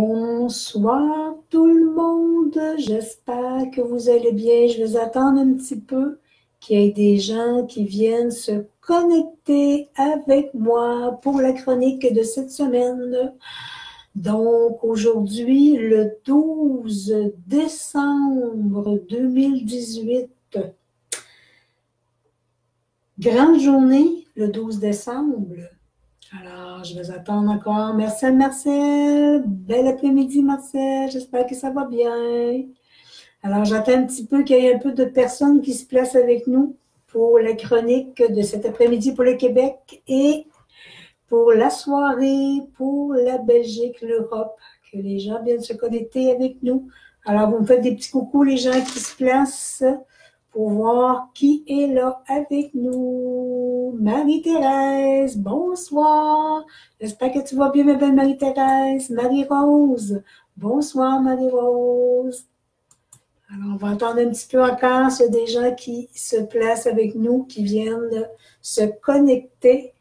Bonsoir tout le monde, j'espère que vous allez bien. Je vais attendre un petit peu qu'il y ait des gens qui viennent se connecter avec moi pour la chronique de cette semaine. Donc aujourd'hui, le 12 décembre 2018, grande journée, le 12 décembre. Alors, je vais attendre encore. Marcel, Marcel. Bel après-midi, Marcel. J'espère que ça va bien. Alors, j'attends un petit peu qu'il y ait un peu de personnes qui se placent avec nous pour la chronique de cet après-midi pour le Québec et pour la soirée pour la Belgique, l'Europe, que les gens viennent se connecter avec nous. Alors, vous me faites des petits coucous, les gens qui se placent pour voir qui est là avec nous. Marie-Thérèse, bonsoir. J'espère que tu vas bien, ma belle Marie-Thérèse. Marie-Rose, bonsoir Marie-Rose. Alors, on va entendre un petit peu encore a des gens qui se placent avec nous, qui viennent se connecter.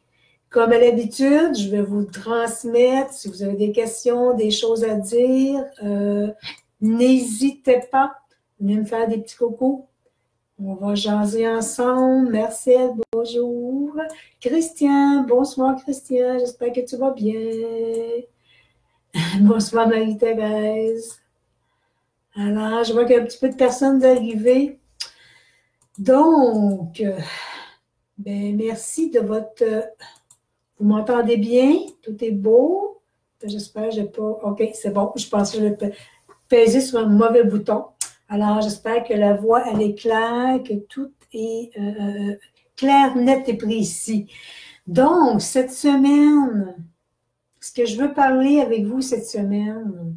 Comme à l'habitude, je vais vous transmettre, si vous avez des questions, des choses à dire, euh, n'hésitez pas, venez me faire des petits coucous. On va jaser ensemble. Merci, bonjour. Christian, bonsoir Christian, j'espère que tu vas bien. bonsoir Marie-Thérèse. Alors, je vois qu'il y a un petit peu de personnes arrivées. Donc, ben, merci de votre... Vous m'entendez bien? Tout est beau? J'espère que je n'ai pas... OK, c'est bon. Je pense que je vais peser sur un mauvais bouton. Alors, j'espère que la voix, elle est claire, que tout est euh, euh, clair, net et précis. Donc, cette semaine, ce que je veux parler avec vous cette semaine,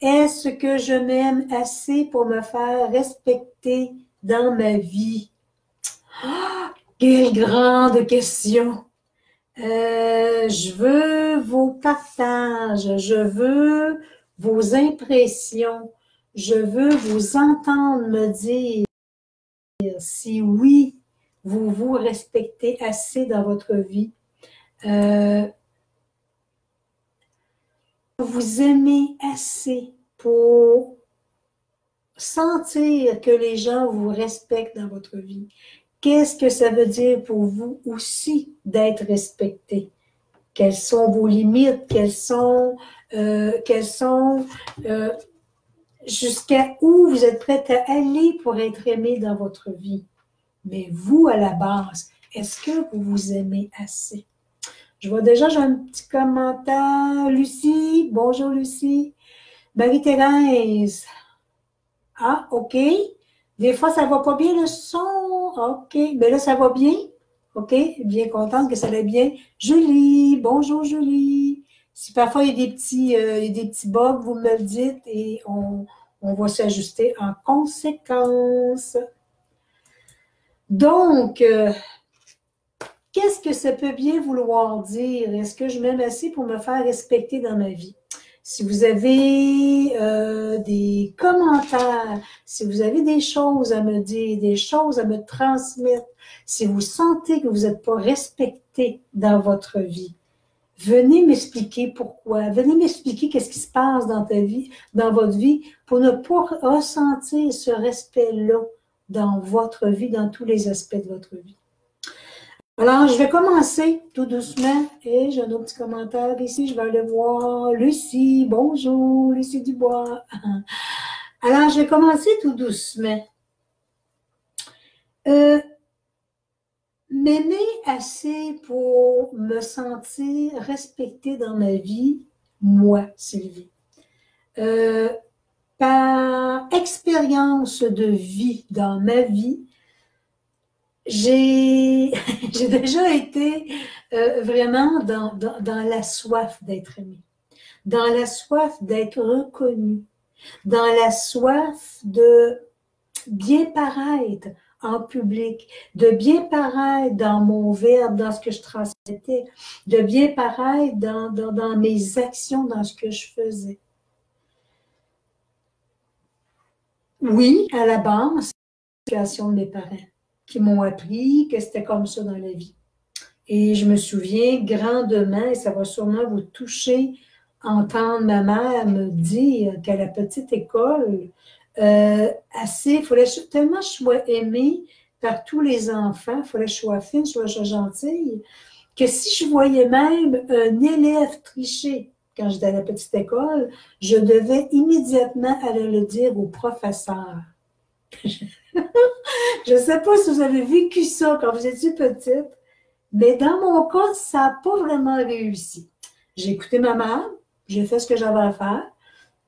est-ce que je m'aime assez pour me faire respecter dans ma vie? Ah, quelle grande question! Euh, je veux vos partages, je veux vos impressions, je veux vous entendre me dire si oui, vous vous respectez assez dans votre vie. Euh, vous aimez assez pour sentir que les gens vous respectent dans votre vie. Qu'est-ce que ça veut dire pour vous aussi d'être respecté? Quelles sont vos limites? Quelles sont, euh, quelles sont euh, jusqu'à où vous êtes prêt à aller pour être aimé dans votre vie. Mais vous, à la base, est-ce que vous vous aimez assez? Je vois déjà, j'ai un petit commentaire. Lucie, bonjour Lucie. Marie-Thérèse. Ah, OK. Des fois, ça va pas bien le son. OK. Mais là, ça va bien. OK. Bien contente que ça va bien. Julie, bonjour Julie. Si parfois il y a des petits, euh, des petits bugs, vous me le dites et on, va s'ajuster en conséquence. Donc, euh, qu'est-ce que ça peut bien vouloir dire? Est-ce que je m'aime assez pour me faire respecter dans ma vie? Si vous avez euh, des commentaires, si vous avez des choses à me dire, des choses à me transmettre, si vous sentez que vous n'êtes pas respecté dans votre vie, Venez m'expliquer pourquoi. Venez m'expliquer qu'est-ce qui se passe dans ta vie, dans votre vie, pour ne pas ressentir ce respect-là dans votre vie, dans tous les aspects de votre vie. Alors, je vais commencer tout doucement. Et j'ai un autre petit commentaire ici. Je vais aller voir Lucie. Bonjour, Lucie Dubois. Alors, je vais commencer tout doucement. Euh, m'aimer assez pour me sentir respectée dans ma vie, moi, Sylvie. Euh, par expérience de vie dans ma vie, j'ai déjà été euh, vraiment dans, dans, dans, la soif d'être aimée, dans la soif d'être reconnue, dans la soif de bien paraître, en public, de bien paraître dans mon verbe, dans ce que je transmettais, de bien paraître dans, dans, mes actions, dans ce que je faisais. Oui, à la base, c'est la situation de mes parents qui m'ont appris que c'était comme ça dans la vie. Et je me souviens grandement, et ça va sûrement vous toucher entendre ma mère me dire qu'à la petite école, euh, assez, il fallait tellement je sois aimée par tous les enfants, il fallait que je sois fine, que je sois gentille, que si je voyais même un élève tricher quand j'étais à la petite école, je devais immédiatement aller le dire au professeur. je ne sais pas si vous avez vécu ça quand vous étiez petite, mais dans mon cas, ça n'a pas vraiment réussi. J'ai écouté ma mère, j'ai fait ce que j'avais à faire,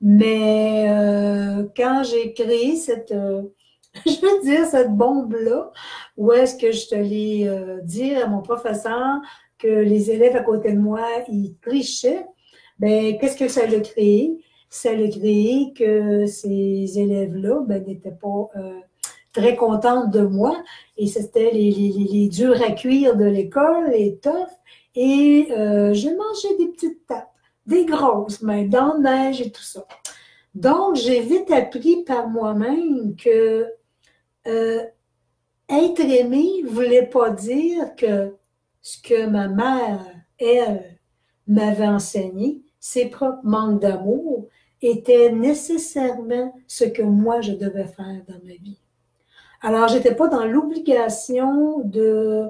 mais euh, quand j'ai créé cette, euh, je veux dire, cette bombe-là, où est-ce que je te l'ai euh, dit à mon professeur que les élèves à côté de moi, ils trichaient, ben, qu'est-ce que ça a créé? Ça a créé que ces élèves-là ben, n'étaient pas très contentes de moi et c'était les, les, durs à cuire de l'école, les toughs, et j'ai mangé des petites tapes des grosses mains, dans la neige et tout ça. Donc, j'ai vite appris par moi-même que euh, être aimé ne voulait pas dire que ce que ma mère, elle, m'avait enseigné, ses propres manques d'amour, était nécessairement ce que moi, je devais faire dans ma vie. Alors, je n'étais pas dans l'obligation de...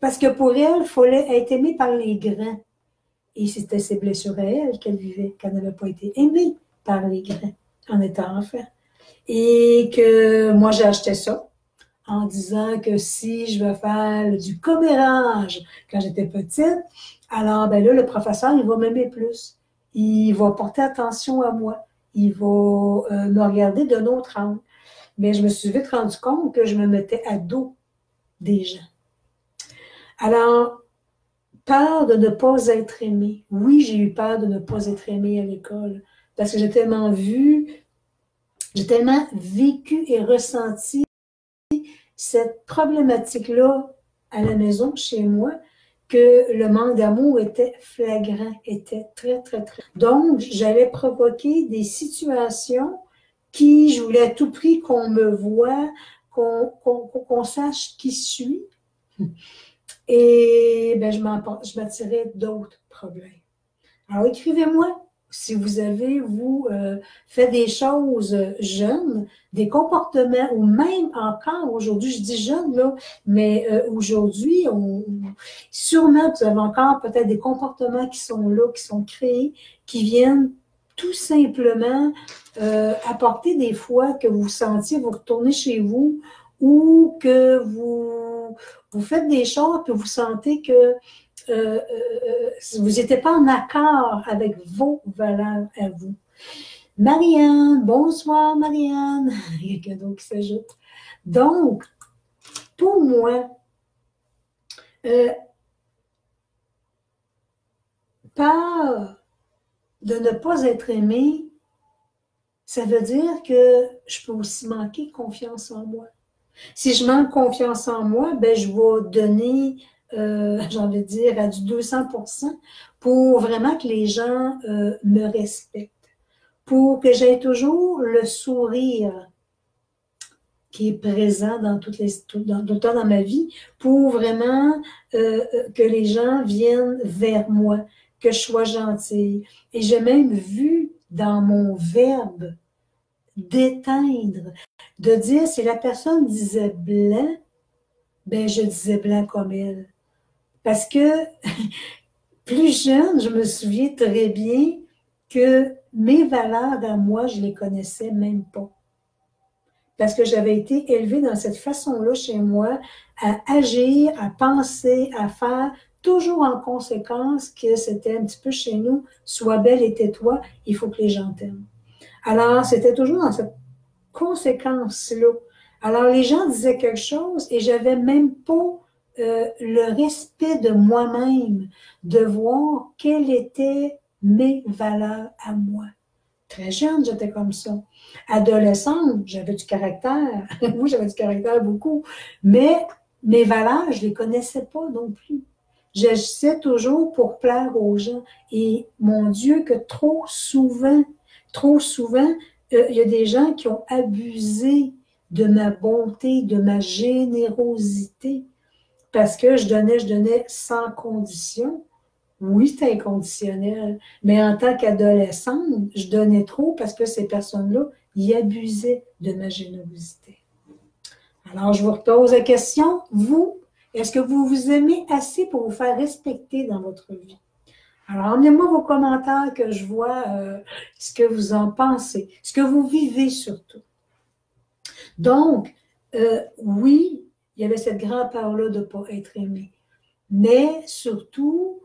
Parce que pour elle, il fallait être aimé par les grands. Et c'était ses blessures à elle qu'elle vivait, qu'elle n'avait pas été aimée par les grands en étant enfant. Et que moi, j'ai acheté ça en disant que si je veux faire du commérage quand j'étais petite, alors ben là, le professeur, il va m'aimer plus. Il va porter attention à moi. Il va euh, me regarder d'un autre angle. Mais je me suis vite rendu compte que je me mettais à dos des gens. Alors, peur de ne pas être aimé. Oui, j'ai eu peur de ne pas être aimé à l'école parce que j'ai tellement vu, j'ai tellement vécu et ressenti cette problématique-là à la maison, chez moi, que le manque d'amour était flagrant, était très, très, très. Donc, j'allais provoquer des situations qui, je voulais à tout prix qu'on me voit, qu'on sache qui suis. Et ben, je m'attirais d'autres problèmes. Alors, écrivez-moi si vous avez, vous, euh, fait des choses jeunes, des comportements, ou même encore aujourd'hui, je dis jeune, là, mais euh, aujourd'hui, on, sûrement, vous avez encore peut-être des comportements qui sont là, qui sont créés, qui viennent tout simplement euh, apporter des fois que vous sentiez, vous retournez chez vous ou que vous, vous faites des choses que vous sentez que euh, euh, euh, vous n'étiez pas en accord avec vos valeurs à vous. Marianne, bonsoir Marianne. Il y a quelqu'un d'autre qui s'ajoute. Donc, pour moi, peur de ne pas être aimé, ça veut dire que je peux aussi manquer confiance en moi. Si je manque confiance en moi, ben, je vais donner, euh, j'ai envie de dire, à du 200 pour vraiment que les gens euh, me respectent, pour que j'aie toujours le sourire qui est présent dans tout temps dans ma vie, pour vraiment euh, que les gens viennent vers moi, que je sois gentille. Et j'ai même vu dans mon verbe d'éteindre, de dire si la personne disait blanc, ben je disais blanc comme elle. Parce que plus jeune, je me souviens très bien que mes valeurs à moi, je les connaissais même pas. Parce que j'avais été élevée dans cette façon-là chez moi, à agir, à penser, à faire, toujours en conséquence que c'était un petit peu chez nous, sois belle et tais-toi, il faut que les gens t'aiment. Alors, c'était toujours dans cette conséquence-là. Alors, les gens disaient quelque chose et j'avais même pas euh, le respect de moi-même, de voir quelles étaient mes valeurs à moi. Très jeune, j'étais comme ça. Adolescente, j'avais du caractère. Moi, j'avais du caractère beaucoup. Mais mes valeurs, je ne les connaissais pas non plus. J'agissais toujours pour plaire aux gens. Et mon Dieu, que trop souvent, trop souvent, il y a des gens qui ont abusé de ma bonté, de ma générosité, parce que je donnais, je donnais sans condition. oui, c'était inconditionnel, mais en tant qu'adolescente, je donnais trop parce que ces personnes-là y abusaient de ma générosité. Alors, je vous repose la question, vous, est-ce que vous vous aimez assez pour vous faire respecter dans votre vie? Alors, emmenez-moi vos commentaires que je vois euh, ce que vous en pensez, ce que vous vivez surtout. Donc, euh, oui, il y avait cette grande peur-là de ne pas être aimé. Mais surtout,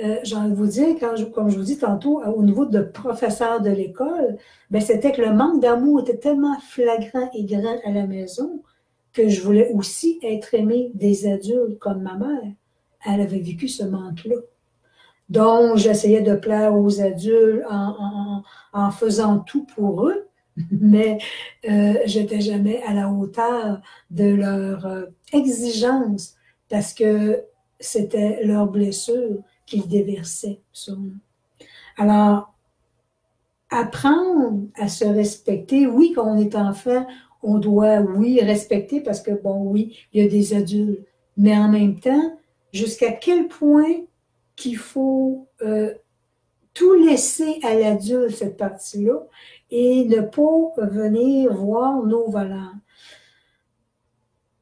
euh, j'ai envie de vous dire, quand comme je vous dis tantôt, au niveau de professeur de l'école, ben, c'était que le manque d'amour était tellement flagrant et grand à la maison que je voulais aussi être aimé des adultes comme ma mère. Elle avait vécu ce manque-là. Donc, j'essayais de plaire aux adultes en, faisant tout pour eux, mais euh, je n'étais jamais à la hauteur de leur euh, exigence parce que c'était leur blessure qu'ils déversaient sur nous. Alors, apprendre à se respecter, oui, quand on est enfant, on doit, oui, respecter parce que, bon, oui, il y a des adultes, mais en même temps, jusqu'à quel point qu'il faut euh, tout laisser à l'adulte, cette partie-là, et ne pas venir voir nos valeurs.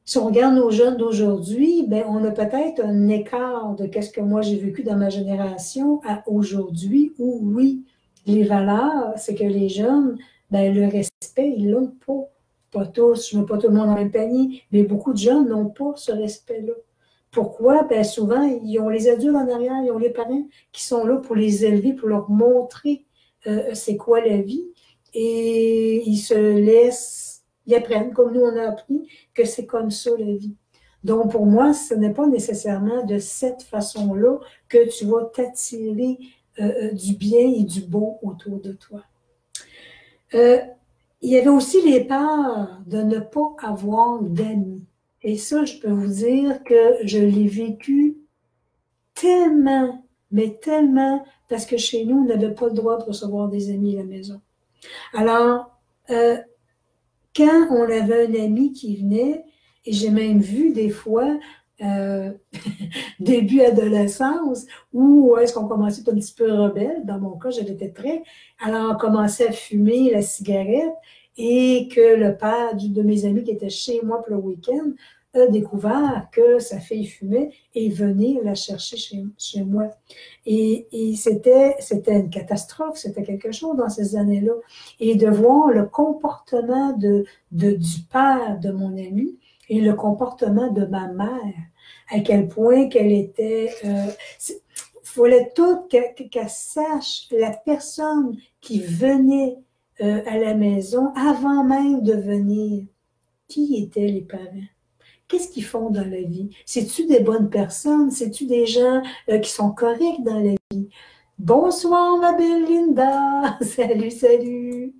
Si on regarde nos jeunes d'aujourd'hui, ben, on a peut-être un écart de ce que moi j'ai vécu dans ma génération à aujourd'hui, où oui, les valeurs, c'est que les jeunes, ben, le respect, ils l'ont pas. Pas tous, je ne mets pas tout le monde dans le même panier, mais beaucoup de jeunes n'ont pas ce respect-là. Pourquoi? Ben souvent, ils ont les adultes en arrière, ils ont les parents qui sont là pour les élever, pour leur montrer euh, c'est quoi la vie. Et ils se laissent, ils apprennent, comme nous on a appris, que c'est comme ça la vie. Donc pour moi, ce n'est pas nécessairement de cette façon-là que tu vas t'attirer euh, euh, du bien et du bon autour de toi. il y avait aussi les peurs de ne pas avoir d'amis. Et ça, je peux vous dire que je l'ai vécu tellement, mais tellement, parce que chez nous, on n'avait pas le droit de recevoir des amis à la maison. Alors, euh, quand on avait un ami qui venait, et j'ai même vu des fois, euh, début adolescence, où est-ce qu'on commençait un petit peu rebelle, dans mon cas, j'étais très, alors on commençait à fumer la cigarette, et que le père de mes amis qui était chez moi pour le week-end a découvert que sa fille fumait et venait la chercher chez, chez moi. Et, c'était, c'était une catastrophe, c'était quelque chose dans ces années-là. Et de voir le comportement de, de, du père de mon ami et le comportement de ma mère, à quel point qu'elle était... Euh, fallait tout qu'elle sache la personne qui venait euh, à la maison avant même de venir. Qui étaient les parents? Qu'est-ce qu'ils font dans la vie? C'est-tu des bonnes personnes? C'est-tu des gens euh, qui sont corrects dans la vie? Bonsoir, ma belle Linda! salut, salut!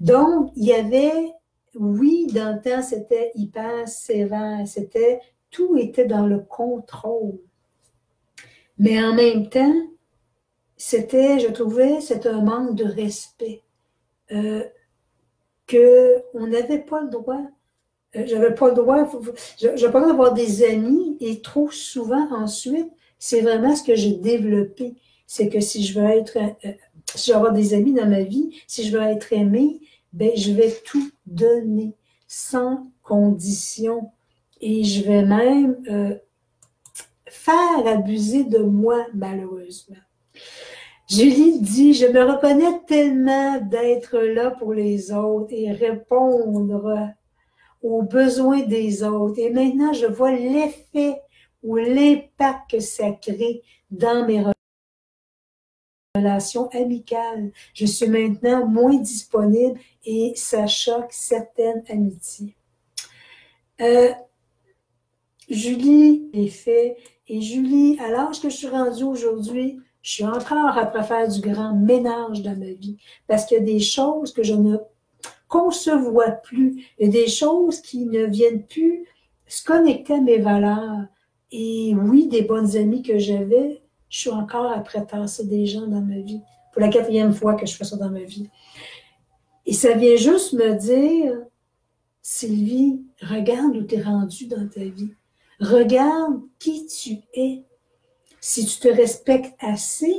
Donc, il y avait, oui, dans le temps, c'était hyper sévère. C'était, tout était dans le contrôle. Mais en même temps, c'était, je trouvais, c'était un manque de respect euh, qu'on n'avait pas le droit. Euh, j'avais pas le droit. Je n'avais pas le droit d'avoir des amis et trop souvent ensuite, c'est vraiment ce que j'ai développé. C'est que si je veux être, euh, si je veux avoir des amis dans ma vie, si je veux être aimé, ben, je vais tout donner sans condition. Et je vais même faire abuser de moi, malheureusement. Julie dit, je me reconnais tellement d'être là pour les autres et répondre aux besoins des autres. Et maintenant, je vois l'effet ou l'impact que ça crée dans mes relations amicales. Je suis maintenant moins disponible et ça choque certaines amitiés. Euh, Julie, l'effet. Et Julie, à que je suis rendue aujourd'hui, je suis encore après faire du grand ménage dans ma vie parce qu'il y a des choses que je ne concevois plus. Il y a des choses qui ne viennent plus se connecter à mes valeurs. Et oui, des bonnes amies que j'avais, je suis encore après tasser des gens dans ma vie. Pour la quatrième fois que je fais ça dans ma vie. Et ça vient juste me dire, Sylvie, regarde où tu es rendue dans ta vie. Regarde qui tu es. Si tu te respectes assez,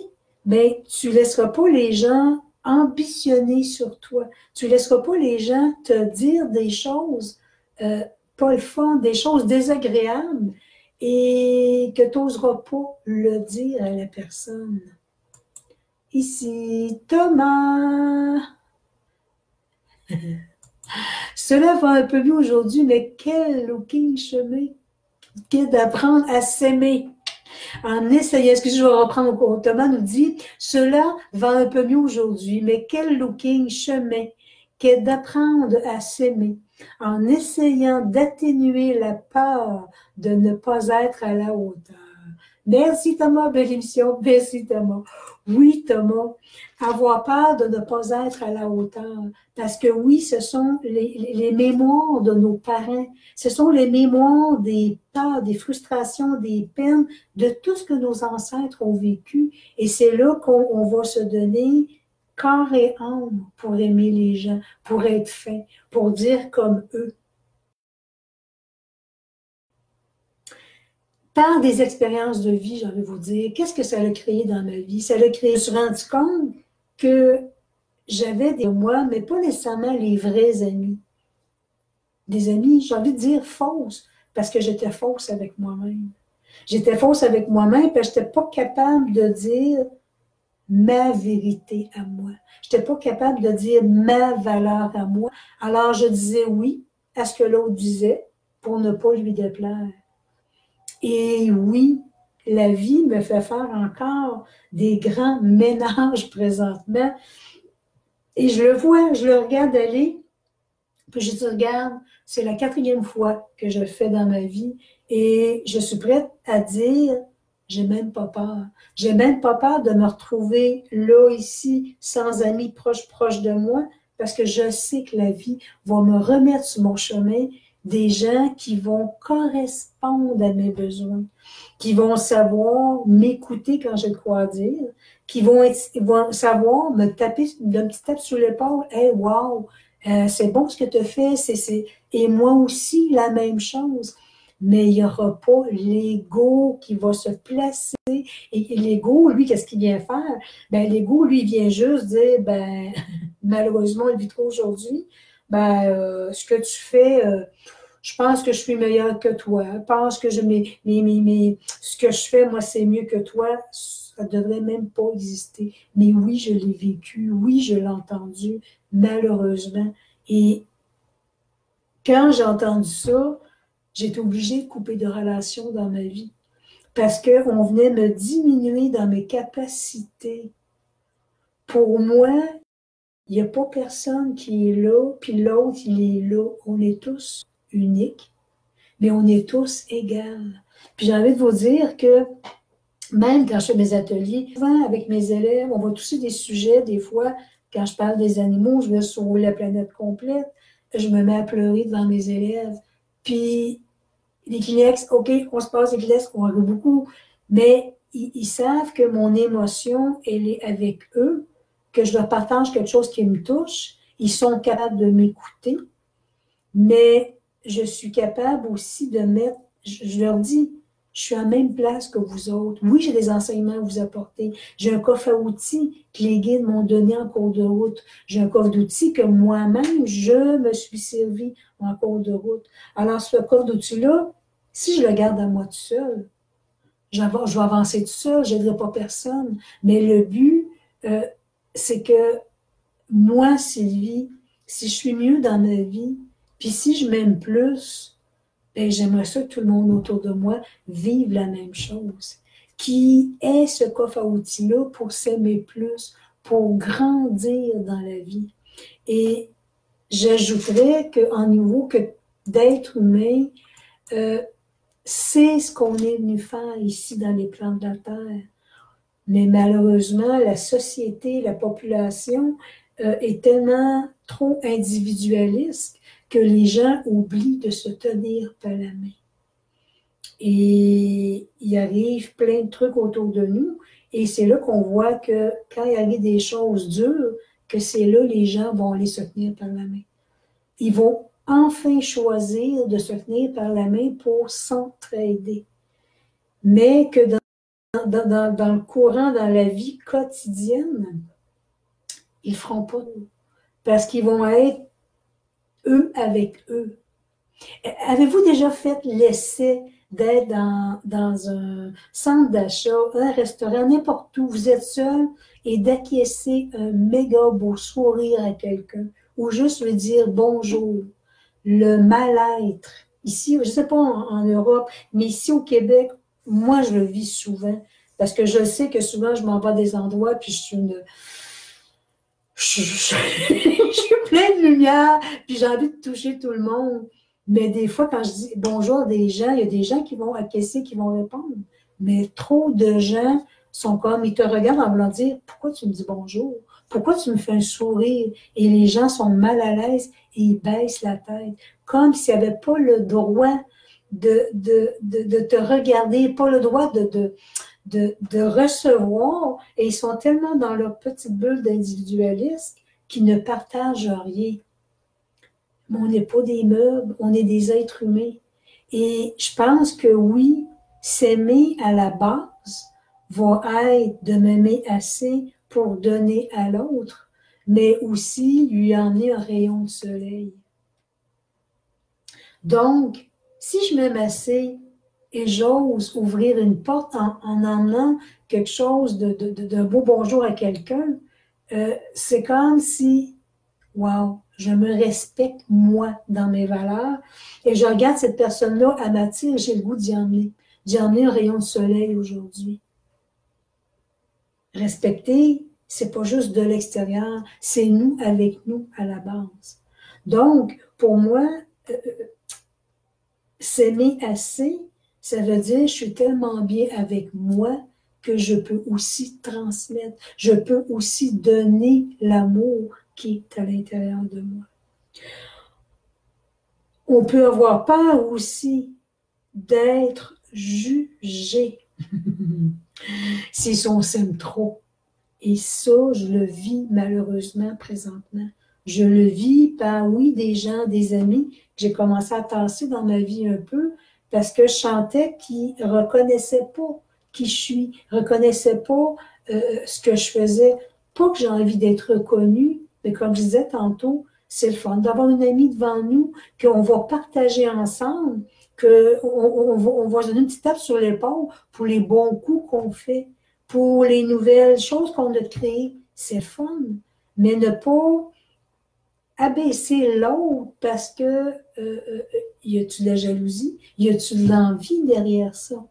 ben, tu laisseras pas les gens ambitionner sur toi. Tu laisseras pas les gens te dire des choses euh, pas le fun, des choses désagréables et que tu n'oseras pas le dire à la personne. Ici, Thomas. Cela va un peu mieux aujourd'hui, mais quel looking chemin d'apprendre à s'aimer? En essayant, excusez, je vais reprendre Thomas nous dit, cela va un peu mieux aujourd'hui, mais quel looking chemin qu'est d'apprendre à s'aimer en essayant d'atténuer la peur de ne pas être à la hauteur. Merci Thomas, belle émission. Merci Thomas. Oui Thomas, avoir peur de ne pas être à la hauteur. Parce que oui, ce sont les, mémoires de nos parents. Ce sont les mémoires des peurs, des frustrations, des peines, de tout ce que nos ancêtres ont vécu. Et c'est là qu'on va se donner corps et âme pour aimer les gens, pour être fin, pour dire comme eux. Par des expériences de vie, de vous dire, qu'est-ce que ça a créé dans ma vie? Ça a créé, je me suis rendu compte que j'avais des moi, mais pas nécessairement les vrais amis. Des amis, j'ai envie de dire fausses, parce que j'étais fausse avec moi-même. J'étais fausse avec moi-même parce que je n'étais pas capable de dire ma vérité à moi. Je n'étais pas capable de dire ma valeur à moi. Alors je disais oui à ce que l'autre disait pour ne pas lui déplaire. Et oui, la vie me fait faire encore des grands ménages présentement. Et je le vois, je le regarde aller, puis je dis, regarde, c'est la quatrième fois que je le fais dans ma vie et je suis prête à dire, j'ai même pas peur. J'ai même pas peur de me retrouver là, ici, sans amis proches, proches de moi, parce que je sais que la vie va me remettre sur mon chemin des gens qui vont correspondre à mes besoins, qui vont savoir m'écouter quand je crois dire, qui vont, savoir me taper d'un petit tape sur l'épaule, hey, wow, euh, c'est bon ce que tu fais, c'est, et moi aussi la même chose mais il n'y aura pas l'ego qui va se placer. Et, l'ego, lui, qu'est-ce qu'il vient faire? Ben, l'ego, lui, vient juste dire, ben, malheureusement, il vit trop aujourd'hui. Ben, euh, ce que tu fais, euh, je pense que je suis meilleure que toi. Je pense que je, mais, ce que je fais, moi, c'est mieux que toi. Ça ne devrait même pas exister. Mais oui, je l'ai vécu. Oui, je l'ai entendu, malheureusement. Et quand j'ai entendu ça, été obligée de couper de relations dans ma vie parce qu'on venait me diminuer dans mes capacités. Pour moi, il n'y a pas personne qui est là, puis l'autre, il est là. On est tous uniques, mais on est tous égaux. Puis j'ai envie de vous dire que même quand je fais mes ateliers, souvent avec mes élèves, on va toucher des sujets, des fois, quand je parle des animaux, je vais sauver la planète complète, je me mets à pleurer devant mes élèves. Puis les Kleenex, OK, on se passe les Kleenex, on veut beaucoup, mais ils, savent que mon émotion, elle est avec eux, que je leur partage quelque chose qui me touche. Ils sont capables de m'écouter, mais je suis capable aussi de mettre, je, leur dis, je suis à la même place que vous autres. Oui, j'ai des enseignements à vous apporter. J'ai un coffre à outils que les guides m'ont donné en cours de route. J'ai un coffre d'outils que moi-même, je me suis servi en cours de route. Alors, ce coffre d'outils-là, si je le garde à moi tout seul, je vais avancer tout seul, je n'aiderai pas personne. Mais le but, euh, c'est que moi, Sylvie, si je suis mieux dans ma vie, puis si je m'aime plus, ben, j'aimerais ça que tout le monde autour de moi vive la même chose. Qui est ce coffre à outils-là pour s'aimer plus, pour grandir dans la vie? Et j'ajouterais qu'en niveau que d'être humain, euh, c'est ce qu'on est venu faire ici dans les plans de la Terre. Mais malheureusement, la société, la population euh, est tellement trop individualiste que les gens oublient de se tenir par la main. Et il arrive plein de trucs autour de nous. Et c'est là qu'on voit que quand il arrive des choses dures, que c'est là les gens vont aller se tenir par la main. Ils vont enfin choisir de se tenir par la main pour s'entraider. Mais que dans dans, le courant, dans la vie quotidienne, ils ne feront pas. Parce qu'ils vont être avec eux. Avez-vous déjà fait l'essai d'être dans, dans, un centre d'achat, un restaurant, n'importe où, vous êtes seul et d'acquiescer un méga beau sourire à quelqu'un ou juste lui dire bonjour, le mal-être. Ici, je ne sais pas en, Europe, mais ici au Québec, moi, je le vis souvent parce que je sais que souvent, je m'en vais à des endroits puis je suis une. Je, suis pleine de lumière, puis j'ai envie de toucher tout le monde. Mais des fois, quand je dis bonjour à des gens, il y a des gens qui vont acquiescer, qui vont répondre? Mais trop de gens sont comme, ils te regardent en voulant dire Pourquoi tu me dis bonjour? Pourquoi tu me fais un sourire? Et les gens sont mal à l'aise et ils baissent la tête, comme s'ils n'avaient pas le droit de, de, de, te regarder, pas le droit de, de, de, recevoir. Et ils sont tellement dans leur petite bulle d'individualisme qu'ils ne partagent rien. Mais on n'est pas des meubles, on est des êtres humains. Et je pense que oui, s'aimer à la base va être de m'aimer assez pour donner à l'autre, mais aussi lui emmener un rayon de soleil. Donc, si je m'aime assez et j'ose ouvrir une porte en, en emmenant quelque chose de, de, beau bonjour à quelqu'un, euh, c'est comme si, wow, je me respecte moi dans mes valeurs et je regarde cette personne-là à m'attirer, j'ai le goût d'y emmener, d'y emmener un rayon de soleil aujourd'hui. Respecter, c'est pas juste de l'extérieur, c'est nous avec nous à la base. Donc, pour moi, euh, s'aimer assez, ça veut dire je suis tellement bien avec moi que je peux aussi transmettre, je peux aussi donner l'amour qui est à l'intérieur de moi. On peut avoir peur aussi d'être jugé si on s'aime trop. Et ça, je le vis malheureusement présentement. Je le vis par, oui, des gens, des amis que j'ai commencé à tasser dans ma vie un peu parce que je chantais qui ne reconnaissaient pas qui je suis, reconnaissaient pas euh, ce que je faisais. Pas que j'ai envie d'être reconnue, mais comme je disais tantôt, c'est le fun d'avoir une amie devant nous qu'on va partager ensemble, qu'on on, va, donner une petite tape sur l'épaule pour les bons coups qu'on fait, pour les nouvelles choses qu'on a créées. C'est le fun. Mais ne pas abaisser l'autre parce que euh, euh, y a-tu de la jalousie, y a-tu de l'envie derrière ça?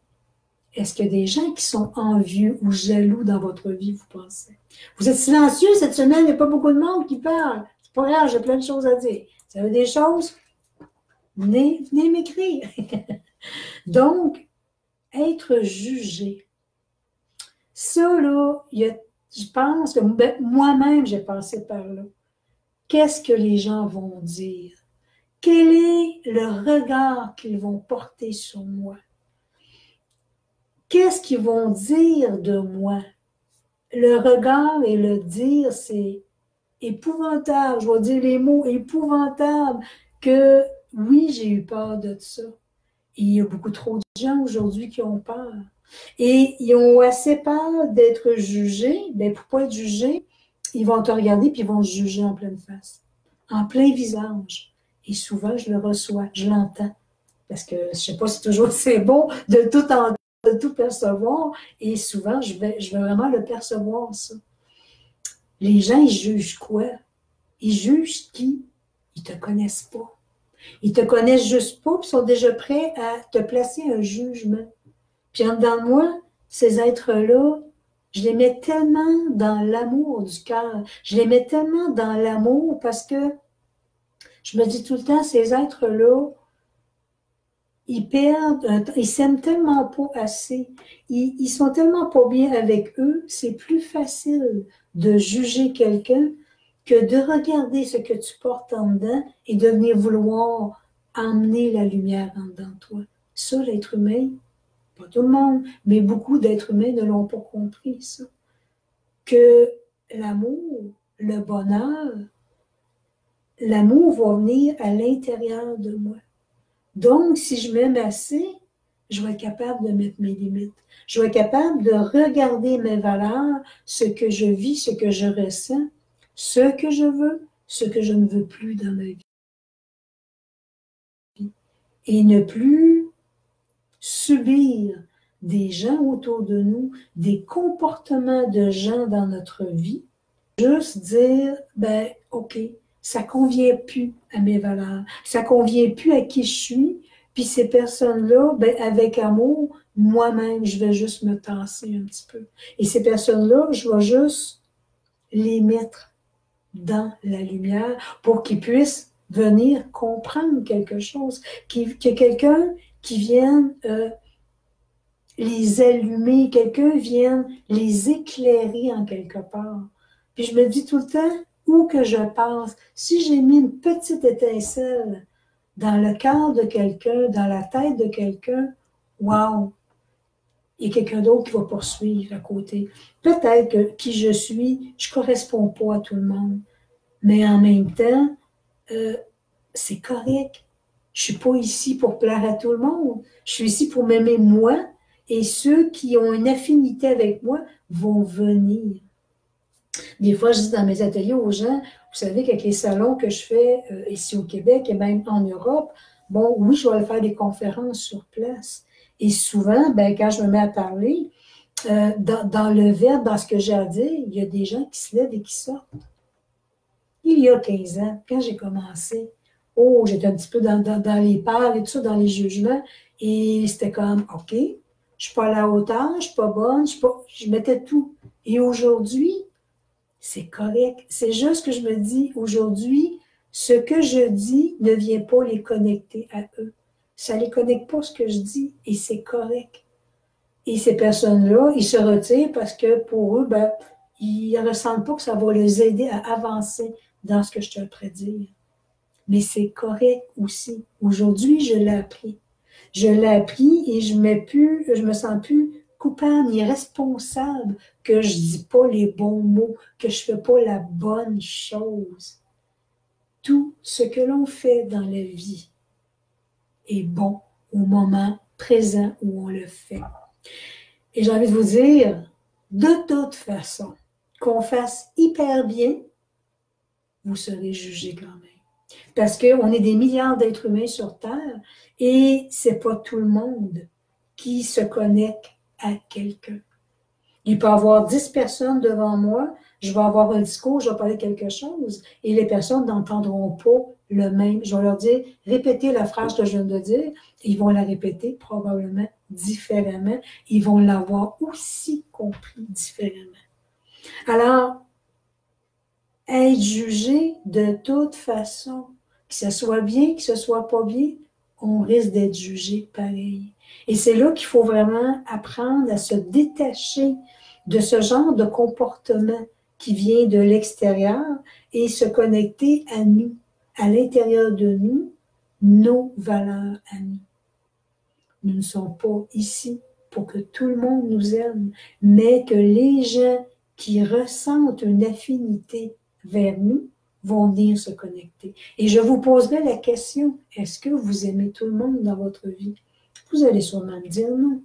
Est-ce qu'il y a des gens qui sont envieux ou jaloux dans votre vie, vous pensez? Vous êtes silencieux cette semaine, il n'y a pas beaucoup de monde qui parle. C'est pas grave, j'ai plein de choses à dire. Vous avez des choses? Venez, venez m'écrire. Donc, être jugé. Ça, là, je pense que ben, moi-même, j'ai passé par là. Qu'est-ce que les gens vont dire? Quel est le regard qu'ils vont porter sur moi? Qu'est-ce qu'ils vont dire de moi? Le regard et le dire, c'est épouvantable. Je vais dire les mots épouvantables que oui, j'ai eu peur de ça. il y a beaucoup trop de gens aujourd'hui qui ont peur. Et ils ont assez peur d'être jugés. Ben, pour pas être jugés, ils vont te regarder puis ils vont te juger en pleine face, en plein visage. Et souvent, je le reçois, je l'entends. Parce que je ne sais pas si toujours c'est bon de tout entendre de tout percevoir. Et souvent, je vais, je vraiment le percevoir, ça. Les gens, ils jugent quoi? Ils jugent qui? Ils ne te connaissent pas. Ils te connaissent juste pas, puis sont déjà prêts à te placer un jugement. Puis en dedans de moi, ces êtres-là, je les mets tellement dans l'amour du cœur. Je les mets tellement dans l'amour parce que je me dis tout le temps, ces êtres-là, ils perdent, ils s'aiment tellement pas assez, ils, ils sont tellement pas bien avec eux, c'est plus facile de juger quelqu'un que de regarder ce que tu portes en dedans et de venir vouloir emmener la lumière en dedans de toi. Ça, l'être humain, pas tout le monde, mais beaucoup d'êtres humains ne l'ont pas compris, ça. Que l'amour, le bonheur, l'amour va venir à l'intérieur de moi. Donc, si je m'aime assez, je vais être capable de mettre mes limites. Je vais être capable de regarder mes valeurs, ce que je vis, ce que je ressens, ce que je veux, ce que je ne veux plus dans ma vie. Et ne plus subir des gens autour de nous, des comportements de gens dans notre vie, juste dire, ben, OK, ça convient plus à mes valeurs, ça convient plus à qui je suis, puis ces personnes-là, ben, avec amour, moi-même, je vais juste me tasser un petit peu. Et ces personnes-là, je vais juste les mettre dans la lumière pour qu'ils puissent venir comprendre quelque chose, qu'il y ait quelqu'un qui vienne euh, les allumer, quelqu'un vienne les éclairer en quelque part. Puis je me dis tout le temps, où que je passe, si j'ai mis une petite étincelle dans le cœur de quelqu'un, dans la tête de quelqu'un, wow, il y a quelqu'un d'autre qui va poursuivre à côté. Peut-être que qui je suis, je ne corresponds pas à tout le monde, mais en même temps, euh, c'est correct. Je ne suis pas ici pour plaire à tout le monde. Je suis ici pour m'aimer moi et ceux qui ont une affinité avec moi vont venir. Des fois, je dis dans mes ateliers aux gens, vous savez qu'avec les salons que je fais euh, ici au Québec et même en Europe, bon, oui, je vais faire des conférences sur place. Et souvent, ben, quand je me mets à parler, euh, dans, le verbe, dans ce que j'ai à dire, il y a des gens qui se lèvent et qui sortent. Il y a 15 ans, quand j'ai commencé, oh, j'étais un petit peu dans, les parts et tout ça, dans les jugements, et c'était comme, OK, je ne suis pas à la hauteur, je ne suis pas bonne, je, pas, je mettais tout. Et aujourd'hui, c'est correct. C'est juste que je me dis, aujourd'hui, ce que je dis ne vient pas les connecter à eux. Ça ne les connecte pas ce que je dis et c'est correct. Et ces personnes-là, ils se retirent parce que pour eux, ben, ils ne ressentent pas que ça va les aider à avancer dans ce que je te prédire. Mais c'est correct aussi. Aujourd'hui, je l'ai appris. Je l'ai appris et je ne me sens plus coupable ni responsable que je dis pas les bons mots, que je fais pas la bonne chose. Tout ce que l'on fait dans la vie est bon au moment présent où on le fait. Et j'ai envie de vous dire, de toute façon, qu'on fasse hyper bien, vous serez jugé quand même. Parce qu'on est des milliards d'êtres humains sur Terre et c'est pas tout le monde qui se connecte quelqu'un. Il peut avoir dix personnes devant moi, je vais avoir un discours, je vais parler quelque chose, et les personnes n'entendront pas le même. Je vais leur dire, répétez la phrase que je viens de dire, ils vont la répéter probablement différemment, ils vont l'avoir aussi compris différemment. Alors, être jugé de toute façon, que ce soit bien, que ce soit pas bien, on risque d'être jugé pareil. Et c'est là qu'il faut vraiment apprendre à se détacher de ce genre de comportement qui vient de l'extérieur et se connecter à nous, à l'intérieur de nous, nos valeurs à nous. Nous ne sommes pas ici pour que tout le monde nous aime, mais que les gens qui ressentent une affinité vers nous vont venir se connecter. Et je vous poserai la question, est-ce que vous aimez tout le monde dans votre vie? Vous allez sûrement me dire non.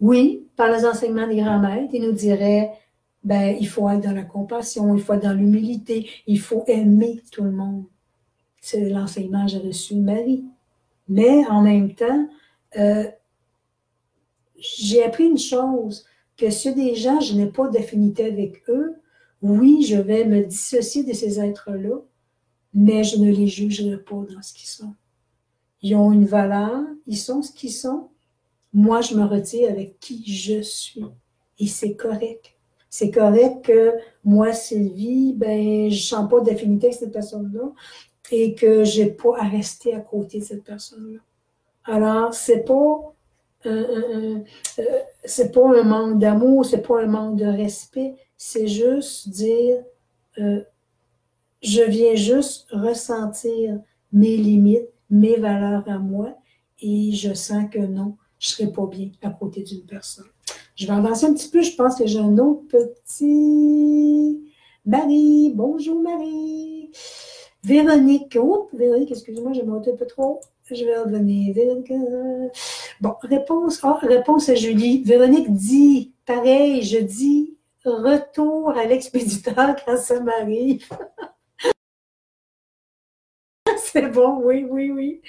Oui, par les enseignements des grands-maîtres, ils nous diraient, ben, il faut être dans la compassion, il faut être dans l'humilité, il faut aimer tout le monde. C'est l'enseignement que j'ai reçu de Marie. Mais en même temps, euh, j'ai appris une chose, que si des gens, je n'ai pas d'affinité avec eux, oui, je vais me dissocier de ces êtres-là, mais je ne les jugerai pas dans ce qu'ils sont. Ils ont une valeur, ils sont ce qu'ils sont. Moi, je me retire avec qui je suis. Et c'est correct. C'est correct que moi, Sylvie, ben, je ne sens pas d'affinité avec cette personne-là et que je n'ai pas à rester à côté de cette personne-là. Alors, c'est pas euh, c'est pas un manque d'amour, c'est pas un manque de respect, c'est juste dire euh, je viens juste ressentir mes limites, mes valeurs à moi et je sens que non, je ne serai pas bien à côté d'une personne. Je vais avancer un petit peu, je pense que j'ai un autre petit. Marie, bonjour Marie. Véronique, oh, Véronique, excusez-moi, j'ai monté un peu trop. Je vais revenir. Véronique, Bon, réponse, ah, réponse à Julie. Véronique dit, pareil, je dis retour à l'expéditeur quand ça m'arrive. Oui, oui, oui.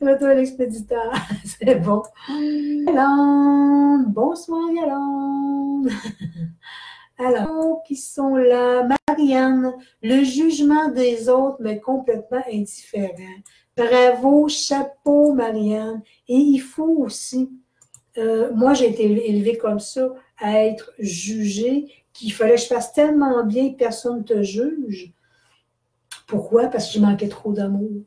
Retour à l'expéditeur. C'est bon. Yolande, bonsoir Yolande. Alors, qui sont là? Marianne, le jugement des autres m'est complètement indifférent. Bravo, chapeau, Marianne. Et il faut aussi, euh, moi j'ai été élevée comme ça, à être jugée, qu'il fallait que je fasse tellement bien que personne ne te juge. Pourquoi? Parce que je manquais trop d'amour.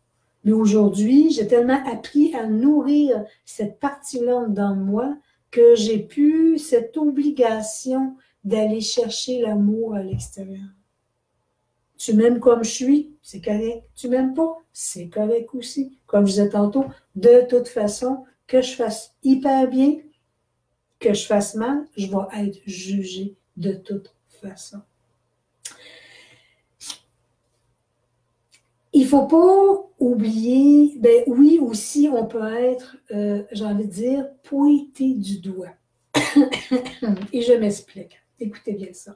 Mais aujourd'hui, j'ai tellement appris à nourrir cette partie-là dans moi que j'ai pu cette obligation d'aller chercher l'amour à l'extérieur. Tu m'aimes comme je suis, c'est correct. Tu m'aimes pas, c'est correct aussi. Comme je disais tantôt, de toute façon, que je fasse hyper bien, que je fasse mal, je vais être jugé de toute façon. Il ne faut pas oublier, ben oui, aussi, on peut être, euh, j'ai envie de dire, pointé du doigt. Et je m'explique. Écoutez bien ça.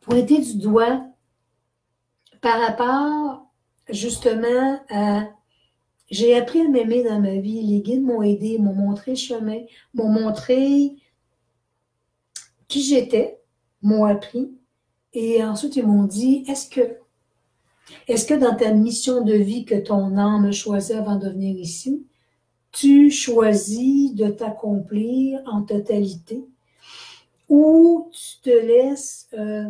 Pointer du doigt par rapport justement à j'ai appris à m'aimer dans ma vie. Les guides m'ont aidé, m'ont montré le chemin, m'ont montré qui j'étais, m'ont appris. Et ensuite, ils m'ont dit, est-ce que est-ce que dans ta mission de vie que ton âme choisit avant de venir ici, tu choisis de t'accomplir en totalité ou tu te laisses, euh,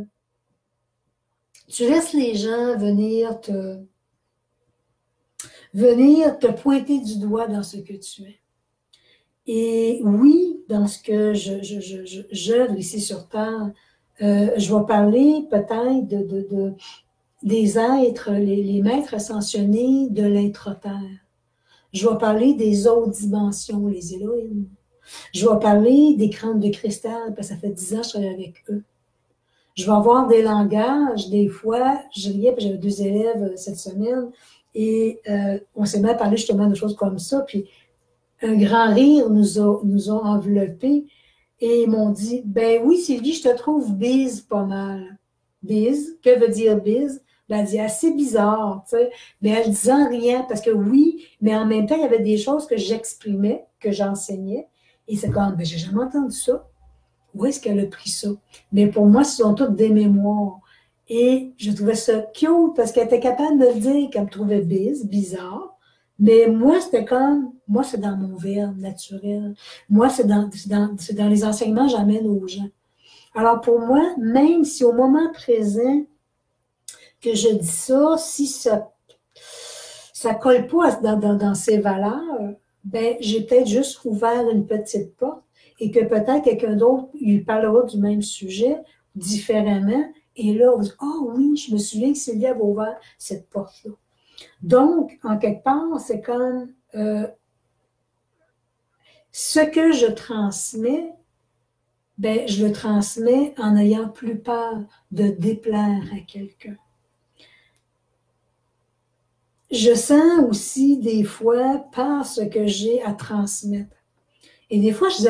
tu laisses les gens venir te, venir te pointer du doigt dans ce que tu es? Et oui, dans ce que je, je, ici sur Terre, euh, je vais parler peut-être de, des êtres, les, maîtres ascensionnés de l'intra-terre. Je vais parler des autres dimensions, les Elohim. Je vais parler des crânes de cristal, parce que ça fait dix ans que je travaille avec eux. Je vais avoir des langages, des fois, je riais, j'avais deux élèves euh, cette semaine, et euh, on s'est mis à parler justement de choses comme ça, puis un grand rire nous a, nous a enveloppés, et ils m'ont dit, ben oui, Sylvie, je te trouve bise pas mal. Bise, que veut dire bise? Elle dit assez bizarre, tu sais, mais elle disait rien, parce que oui, mais en même temps, il y avait des choses que j'exprimais, que j'enseignais, et c'est comme, ben, j'ai jamais entendu ça. Où est-ce qu'elle a pris ça? Mais pour moi, ce sont toutes des mémoires. Et je trouvais ça cute parce qu'elle était capable de le dire qu'elle me trouvait bise, bizarre. Mais moi, c'était comme, moi, c'est dans mon verbe naturel. Moi, c'est dans, dans, dans les enseignements que j'amène aux gens. Alors pour moi, même si au moment présent que je dis ça, si ça ça colle pas dans, dans, dans ces valeurs, ben, j'ai peut-être juste ouvert une petite porte et que peut-être quelqu'un d'autre lui parlera du même sujet différemment. Et là, on dit, ah oui, je me souviens que Sylvia avait ouvert cette porte-là. Donc, en quelque part, c'est comme euh, ce que je transmets, ben, je le transmets en ayant plus peur de déplaire à quelqu'un je sens aussi des fois par ce que j'ai à transmettre. Et des fois, je dis,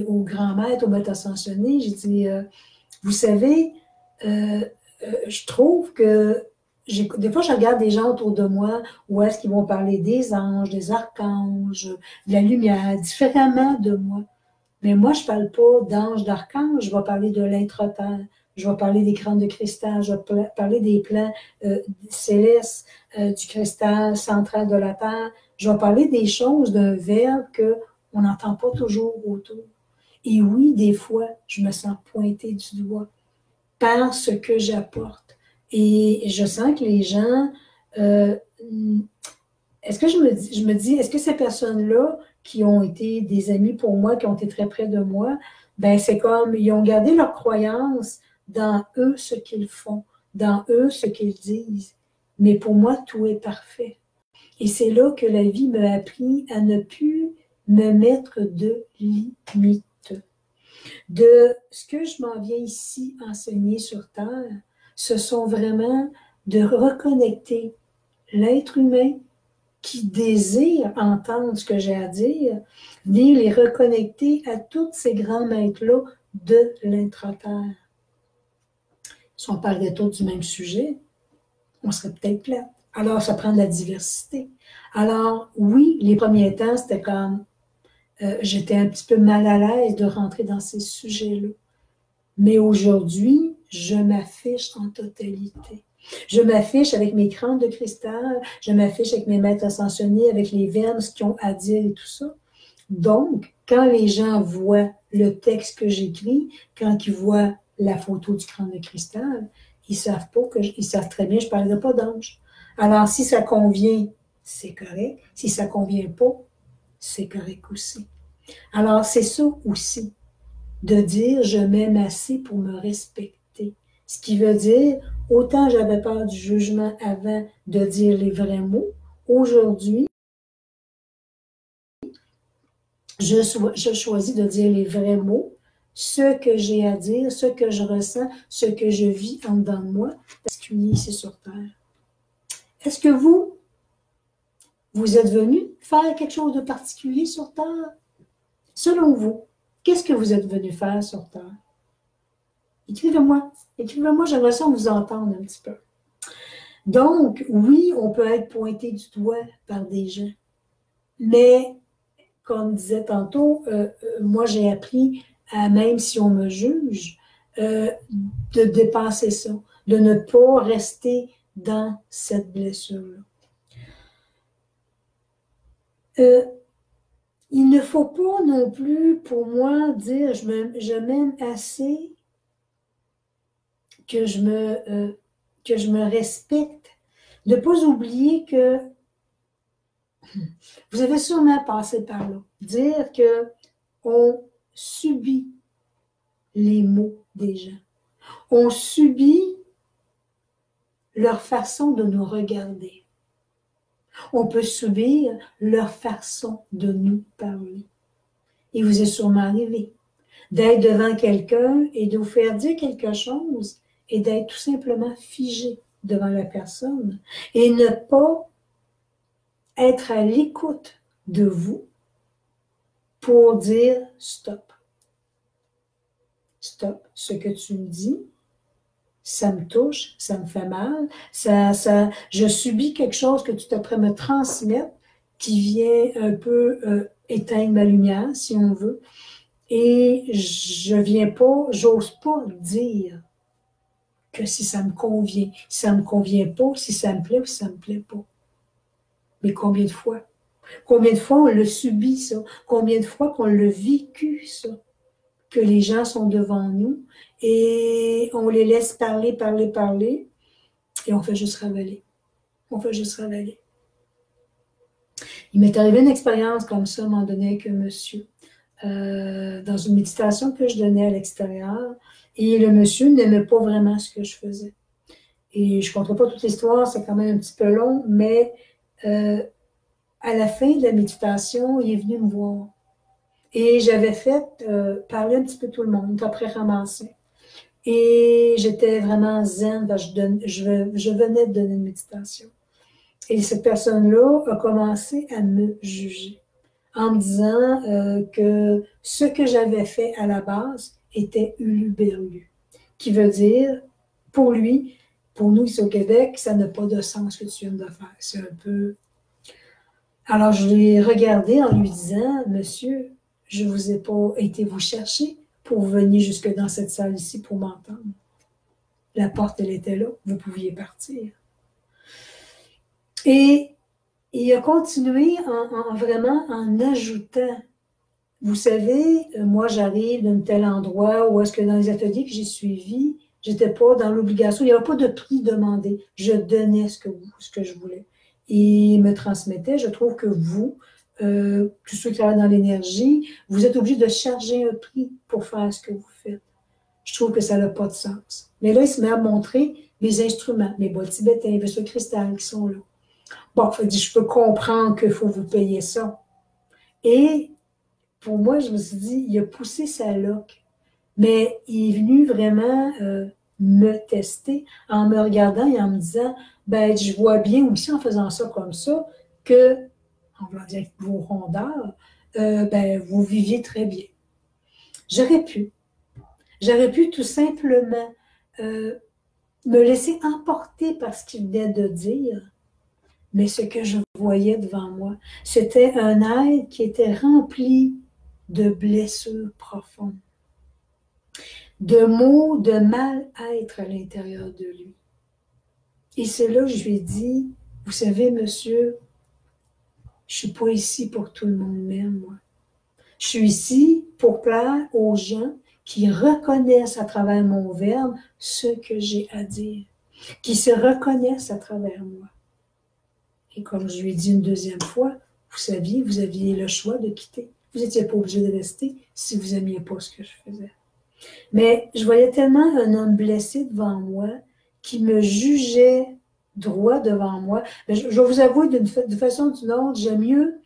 à au grand maître, au maître ascensionné, j'ai dit, euh, vous savez, euh, euh, je trouve que des fois, je regarde des gens autour de moi où est-ce qu'ils vont parler des anges, des archanges, de la lumière, différemment de moi. Mais moi, je ne parle pas d'anges, d'archanges, je vais parler de l'intra-terre, je vais parler des crânes de cristal, je vais parler des plans euh, célestes, euh, du cristal central de la Terre. Je vais parler des choses d'un verbe qu'on n'entend pas toujours autour. Et oui, des fois, je me sens pointée du doigt par ce que j'apporte. Et je sens que les gens, euh, est-ce que je me dis, je me dis, est-ce que ces personnes-là qui ont été des amis pour moi, qui ont été très près de moi, ben c'est comme, ils ont gardé leur croyance dans eux ce qu'ils font, dans eux ce qu'ils disent. Mais pour moi, tout est parfait. Et c'est là que la vie m'a appris à ne plus me mettre de limites. De ce que je m'en viens ici enseigner sur Terre, ce sont vraiment de reconnecter l'être humain qui désirent entendre ce que j'ai à dire, venir les reconnecter à tous ces grands maîtres-là de l'intraterre. Si on parlait tous du même sujet, on serait peut-être plate. Alors, ça prend de la diversité. Alors, oui, les premiers temps, c'était comme euh, j'étais un petit peu mal à l'aise de rentrer dans ces sujets-là. Mais aujourd'hui, je m'affiche en totalité. Je m'affiche avec mes crânes de cristal, je m'affiche avec mes maîtres ascensionnés, avec les vermes, ce qu'ils ont à dire et tout ça. Donc, quand les gens voient le texte que j'écris, quand ils voient la photo du crâne de cristal, ils savent pas que ils savent très bien, je ne parlerai pas d'ange. Alors, si ça convient, c'est correct. Si ça convient pas, c'est correct aussi. Alors, c'est ça aussi, de dire je m'aime assez pour me respecter. Ce qui veut dire, autant j'avais peur du jugement avant de dire les vrais mots, aujourd'hui, je, je choisis de dire les vrais mots, ce que j'ai à dire, ce que je ressens, ce que je vis en dedans de moi, parce qu'il est ici sur Terre. Est-ce que vous, vous êtes venu faire quelque chose de particulier sur Terre? Selon vous, qu'est-ce que vous êtes venu faire sur Terre? Écrivez-moi. Écrivez-moi, j'aimerais ça vous entendre un petit peu. Donc, oui, on peut être pointé du doigt par des gens. Mais, comme disait tantôt, euh, euh, moi, j'ai appris, même si on me juge, euh, de dépasser ça, de ne pas rester dans cette blessure-là. Il ne faut pas non plus, pour moi, dire je m'aime assez que je, me, euh, que je me respecte. Ne pas oublier que vous avez sûrement passé par là. Dire que on subit les mots des gens. On subit leur façon de nous regarder on peut subir leur façon de nous parler. Il vous est sûrement arrivé d'être devant quelqu'un et de vous faire dire quelque chose et d'être tout simplement figé devant la personne et ne pas être à l'écoute de vous pour dire stop. Stop, ce que tu me dis, ça me touche, ça me fait mal, ça, ça, je subis quelque chose que tu es prêt à me transmettre qui vient un peu euh, éteindre ma lumière, si on veut. Et je viens pas, j'ose pas dire que si ça me convient, si ça me convient pas, si ça me plaît ou si ça me plaît pas. Mais combien de fois? Combien de fois on le subit, ça? Combien de fois qu'on l'a vécu, ça? Que les gens sont devant nous et on les laisse parler, parler, parler, et on fait juste ravaler. On fait juste ravaler. Il m'est arrivé une expérience comme ça à un moment donné avec un monsieur, euh, dans une méditation que je donnais à l'extérieur, et le monsieur n'aimait pas vraiment ce que je faisais. Et je ne compterai pas toute l'histoire, c'est quand même un petit peu long, mais euh, à la fin de la méditation, il est venu me voir. Et j'avais fait euh, parler un petit peu tout le monde, après ramasser. Et j'étais vraiment zen, je, venais de donner une méditation. Et cette personne-là a commencé à me juger en me disant euh, que ce que j'avais fait à la base était uluberlu, qui veut dire, pour lui, pour nous ici au Québec, ça n'a pas de sens que tu viens de faire. C'est un peu... Alors je l'ai regardé en lui disant, Monsieur, je ne vous ai pas été vous chercher, pour venir jusque dans cette salle ici pour m'entendre. La porte, elle était là, vous pouviez partir. Et il a continué en, vraiment en ajoutant. Vous savez, euh, moi j'arrive d'un tel endroit où est-ce que dans les ateliers que j'ai suivis, j'étais pas dans l'obligation, il n'y avait pas de prix demandé. Je donnais ce que je voulais. Et il me transmettait, je trouve que vous, euh, tous ceux qui travaillent dans l'énergie, vous êtes obligé de charger un prix pour faire ce que vous faites. Je trouve que ça n'a pas de sens. Mais là, il se met à montrer mes instruments, mes bois tibétains, mes ce cristal qui sont là. Bon, dit, je peux comprendre qu'il faut vous payer ça. Et pour moi, je me suis dit, il a poussé sa loque. Mais il est venu vraiment euh, me tester en me regardant et en me disant, ben, je vois bien aussi en faisant ça comme ça, que, en voulant dire vos rondeurs, euh, ben, vous viviez très bien. J'aurais pu. J'aurais pu tout simplement euh, me laisser emporter par ce qu'il venait de dire, mais ce que je voyais devant moi, c'était un être qui était rempli de blessures profondes, de maux, de mal-être à l'intérieur de lui. Et c'est là que je lui ai dit, vous savez, monsieur, je suis pas ici pour tout le monde même, moi. Je suis ici pour plaire aux gens qui reconnaissent à travers mon verbe ce que j'ai à dire, qui se reconnaissent à travers moi. Et comme je lui ai dit une deuxième fois, vous saviez, vous aviez le choix de quitter. Vous n'étiez pas obligé de rester si vous n'aimiez pas ce que je faisais. Mais je voyais tellement un homme blessé devant moi qui me jugeait droit devant moi. Je, vous avouer, d'une façon ou d'une autre, j'aime mieux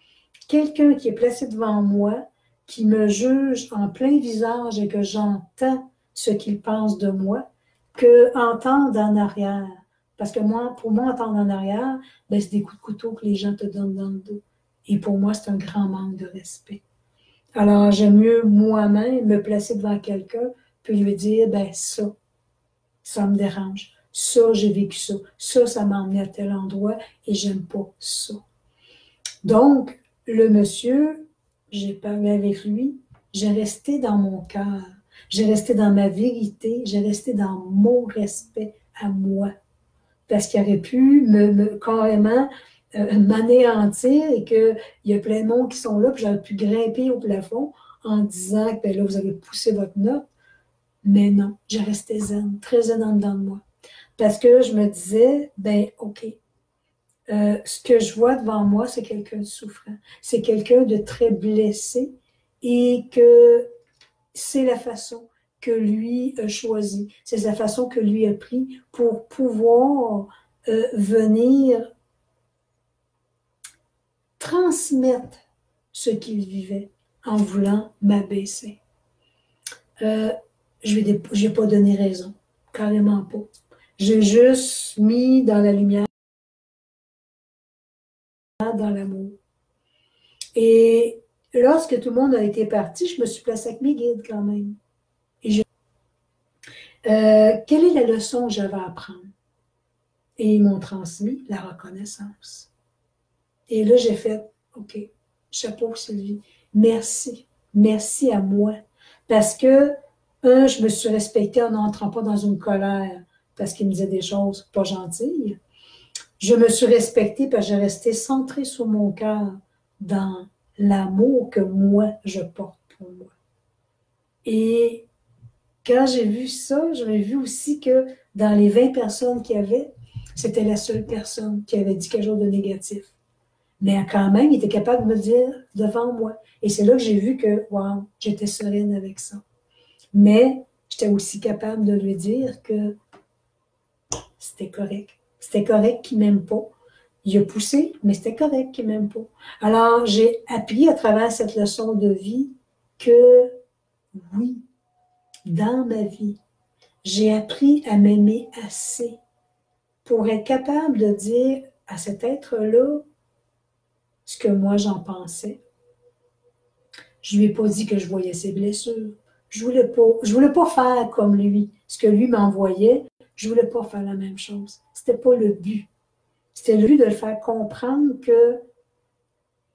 quelqu'un qui est placé devant moi, qui me juge en plein visage et que j'entends ce qu'il pense de moi, que entendre en arrière. Parce que moi, pour moi, entendre en arrière, ben, c'est des coups de couteau que les gens te donnent dans le dos. Et pour moi, c'est un grand manque de respect. Alors, j'aime mieux moi-même me placer devant quelqu'un, puis lui dire, ben ça, ça me dérange. Ça, j'ai vécu ça. Ça, ça m'a emmené à tel endroit et j'aime pas ça. Donc, le monsieur, j'ai parlé avec lui, j'ai resté dans mon cœur, j'ai resté dans ma vérité, j'ai resté dans mon respect à moi. Parce qu'il aurait pu me, carrément euh, m'anéantir et qu'il y a plein de monde qui sont là, puis j'aurais pu grimper au plafond en disant que ben là, vous avez poussé votre note. Mais non, j'ai resté zen, très zen en dedans de moi. Parce que je me disais, ben OK, euh, ce que je vois devant moi, c'est quelqu'un de souffrant. C'est quelqu'un de très blessé et que c'est la façon que lui a choisi, c'est la façon que lui a pris pour pouvoir euh, venir transmettre ce qu'il vivait en voulant m'abaisser. Euh, je n'ai pas donné raison, carrément pas. J'ai juste mis dans la lumière, dans l'amour. Et lorsque tout le monde a été parti, je me suis placée avec mes guides quand même. Et euh, quelle est la leçon que j'avais à apprendre? Et ils m'ont transmis la reconnaissance. Et là, j'ai fait, OK, chapeau Sylvie, merci, merci à moi. Parce que, un, je me suis respectée en n'entrant pas dans une colère parce qu'il me disait des choses pas gentilles. Je me suis respectée parce que j'ai resté centrée sur mon cœur dans l'amour que moi, je porte pour moi. Et quand j'ai vu ça, j'avais vu aussi que dans les 20 personnes qu'il y avait, c'était la seule personne qui avait dit quelque chose de négatif. Mais quand même, il était capable de me dire devant moi. Et c'est là que j'ai vu que, wow, j'étais sereine avec ça. Mais j'étais aussi capable de lui dire que c'était correct. C'était correct qu'il m'aime pas. Il a poussé, mais c'était correct qu'il m'aime pas. Alors, j'ai appris à travers cette leçon de vie que, oui, dans ma vie, j'ai appris à m'aimer assez pour être capable de dire à cet être-là ce que moi j'en pensais. Je lui ai pas dit que je voyais ses blessures. Je voulais pas, je voulais pas faire comme lui. Ce que lui m'envoyait, je voulais pas faire la même chose. C'était pas le but. C'était le but de le faire comprendre que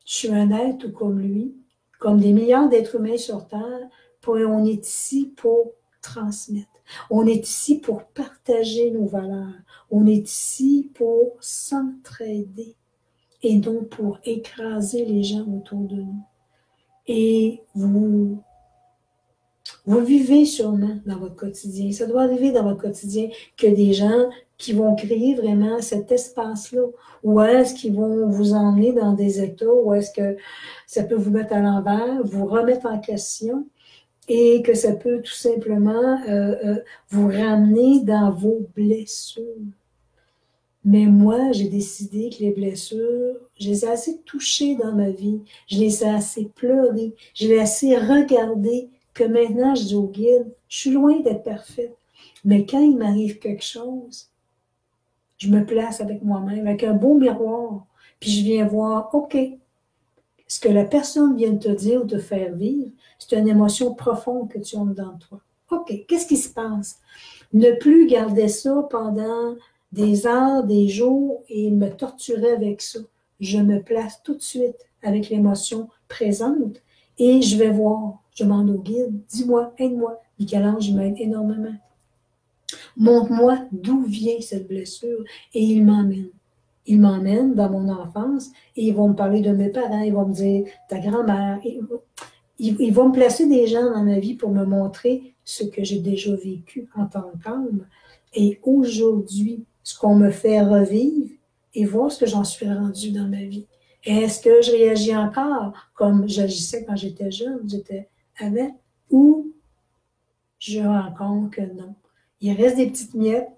je suis un être comme lui, comme des milliards d'êtres humains sur Terre, on est ici pour transmettre. On est ici pour partager nos valeurs. On est ici pour s'entraider et non pour écraser les gens autour de nous. Et vous vous vivez sûrement dans votre quotidien. Ça doit arriver dans votre quotidien que des gens qui vont créer vraiment cet espace-là, ou est-ce qu'ils vont vous emmener dans des états, ou est-ce que ça peut vous mettre à l'envers, vous remettre en question, et que ça peut tout simplement euh, euh, vous ramener dans vos blessures? Mais moi, j'ai décidé que les blessures, je les ai assez touchées dans ma vie, je les ai assez pleurées, je les ai assez regardées que maintenant je dis au guide, je suis loin d'être parfaite. Mais quand il m'arrive quelque chose, je me place avec moi-même, avec un beau miroir. Puis je viens voir, OK, ce que la personne vient de te dire ou te faire vivre, c'est une émotion profonde que tu as dans toi. OK, qu'est-ce qui se passe? Ne plus garder ça pendant des heures, des jours et me torturer avec ça. Je me place tout de suite avec l'émotion présente et je vais voir. Je demande au guide, dis-moi, aide-moi. Michel-Ange m'aide énormément. Montre-moi d'où vient cette blessure et il m'emmène. Il m'emmène dans mon enfance et ils vont me parler de mes parents, ils vont me dire ta grand-mère. Ils, vont me placer des gens dans ma vie pour me montrer ce que j'ai déjà vécu en tant qu'homme. Et aujourd'hui, ce qu'on me fait revivre et voir ce que j'en suis rendu dans ma vie. Est-ce que je réagis encore comme j'agissais quand j'étais jeune, j'étais avec, ou je rencontre que non? Il reste des petites miettes.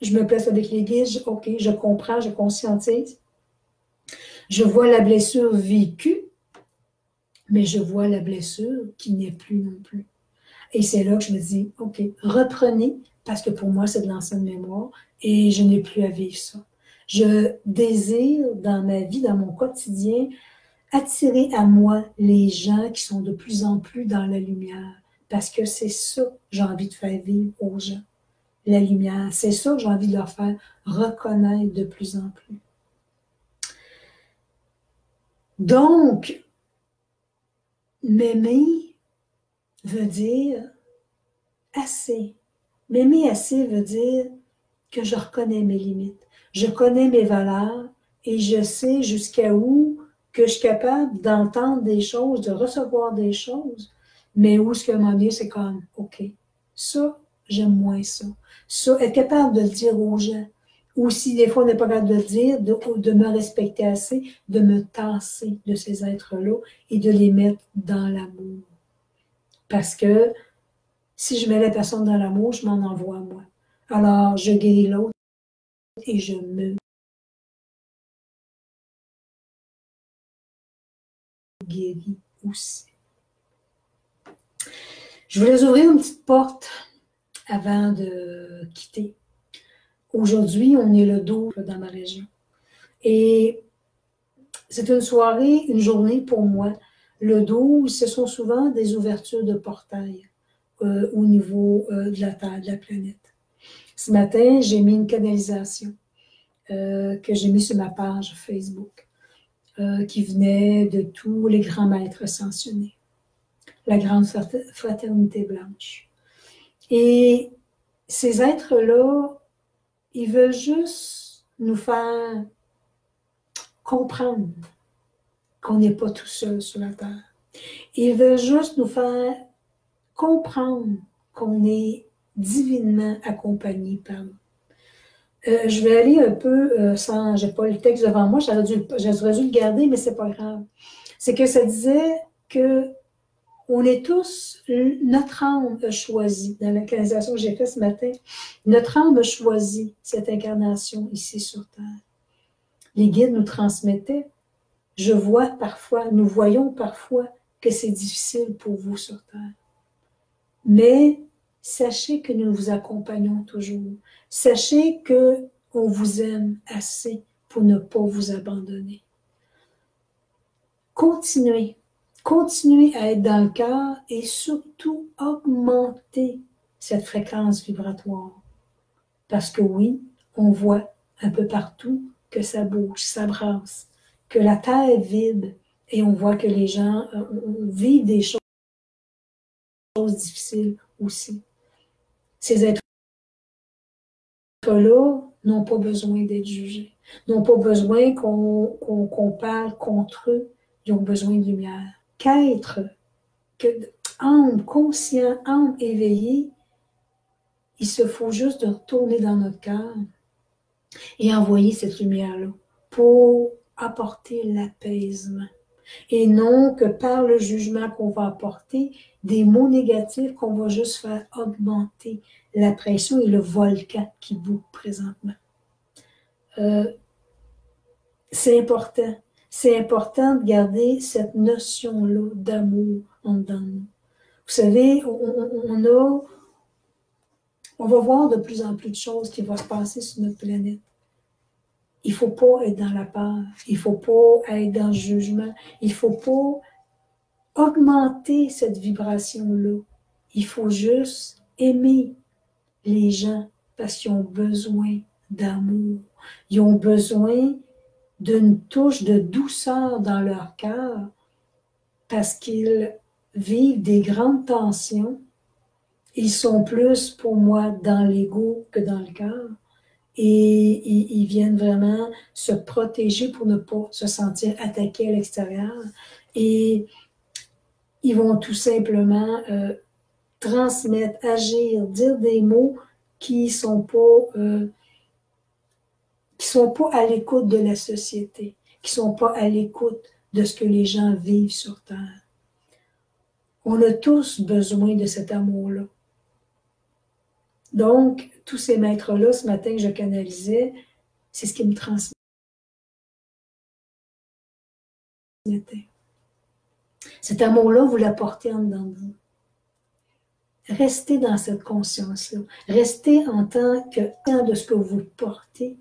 Je me place avec les guides. OK, je comprends, je conscientise. Je vois la blessure vécue, mais je vois la blessure qui n'est plus non plus. Et c'est là que je me dis, OK, reprenez, parce que pour moi, c'est de l'ancienne mémoire et je n'ai plus à vivre ça. Je désire dans ma vie, dans mon quotidien, attirer à moi les gens qui sont de plus en plus dans la lumière. Parce que c'est ça que j'ai envie de faire vivre aux gens. La lumière. C'est ça que j'ai envie de leur faire reconnaître de plus en plus. Donc, m'aimer veut dire assez. M'aimer assez veut dire que je reconnais mes limites. Je connais mes valeurs et je sais jusqu'à où que je suis capable d'entendre des choses, de recevoir des choses, mais où ce que mon Dieu, c'est comme, OK, ça, j'aime moins ça. Ça, être capable de le dire aux gens. Ou si des fois on n'est pas capable de le dire, de, de me respecter assez, de me tasser de ces êtres-là et de les mettre dans l'amour. Parce que si je mets la personne dans l'amour, je m'en envoie moi. Alors, je guéris l'autre et je me guéris aussi. Je voulais ouvrir une petite porte avant de quitter. Aujourd'hui, on est le 12 dans ma région. Et c'est une soirée, une journée pour moi. Le 12, ce sont souvent des ouvertures de portail euh, au niveau euh, de la Terre, de la planète. Ce matin, j'ai mis une canalisation euh, que j'ai mis sur ma page Facebook qui venait de tous les grands maîtres ascensionnés, la grande fraternité blanche. Et ces êtres-là, ils veulent juste nous faire comprendre qu'on n'est pas tout seul sur la terre. Ils veulent juste nous faire comprendre qu'on est divinement accompagné par nous. Euh, je vais aller un peu euh, sans, j'ai pas le texte devant moi, j'aurais dû, le garder, mais c'est pas grave. C'est que ça disait que on est tous, notre âme a choisi, dans l'incarnation que j'ai faite ce matin, notre âme a choisi cette incarnation ici sur Terre. Les guides nous transmettaient, je vois parfois, nous voyons parfois que c'est difficile pour vous sur Terre. Mais Sachez que nous vous accompagnons toujours. Sachez que on vous aime assez pour ne pas vous abandonner. Continuez. Continuez à être dans le cœur et surtout augmenter cette fréquence vibratoire. Parce que oui, on voit un peu partout que ça bouge, ça brasse, que la terre est vide et on voit que les gens euh, vivent des choses difficiles aussi. Ces êtres-là n'ont pas besoin d'être jugés, n'ont pas besoin qu'on parle contre eux, ils ont besoin de lumière. Qu'être, que âme conscient, âme éveillée, il se faut juste de retourner dans notre cœur et envoyer cette lumière-là pour apporter l'apaisement et non que par le jugement qu'on va apporter, des mots négatifs qu'on va juste faire augmenter la pression et le volcan qui bout présentement. Euh, c'est important. C'est important de garder cette notion-là d'amour en dedans nous. Vous savez, on, va voir de plus en plus de choses qui vont se passer sur notre planète. Il faut pas être dans la peur, il faut pas être dans le jugement, il faut pas augmenter cette vibration-là. Il faut juste aimer les gens parce qu'ils ont besoin d'amour. Ils ont besoin d'une touche de douceur dans leur cœur parce qu'ils vivent des grandes tensions. Ils sont plus pour moi dans l'ego que dans le cœur. Et, ils viennent vraiment se protéger pour ne pas se sentir attaqués à l'extérieur. Et ils vont tout simplement euh, transmettre, agir, dire des mots qui sont pas euh, qui sont pas à l'écoute de la société, qui sont pas à l'écoute de ce que les gens vivent sur Terre. On a tous besoin de cet amour-là. Donc, tous ces maîtres-là, ce matin que je canalisais, c'est ce qui me transmettait. Cet amour-là, vous l'apportez en dedans de vous. Restez dans cette conscience-là. Restez en tant que de ce que vous portez